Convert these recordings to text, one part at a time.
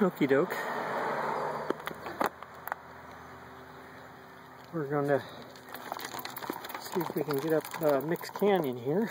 Okie doke. We're going to see if we can get up uh, Mix Canyon here.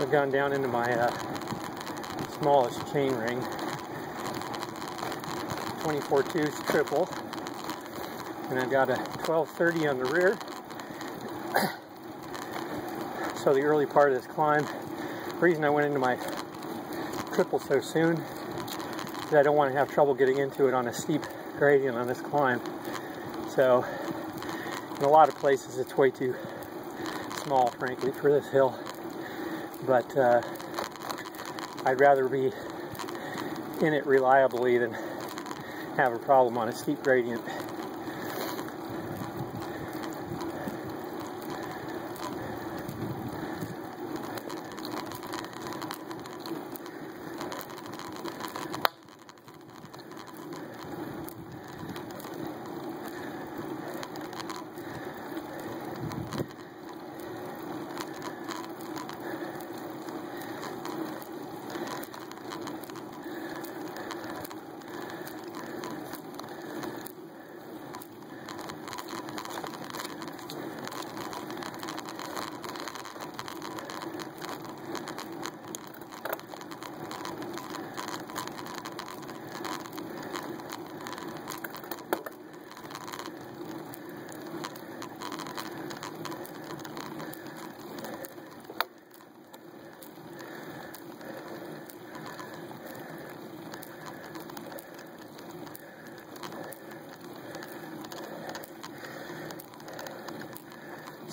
I've gone down into my uh, smallest chain ring, 24 tooth triple, and I've got a 1230 on the rear. so the early part of this climb, the reason I went into my triple so soon is I don't want to have trouble getting into it on a steep gradient on this climb. So in a lot of places it's way too small, frankly, for this hill. But uh, I'd rather be in it reliably than have a problem on a steep gradient.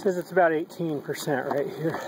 Says it's about 18% right here.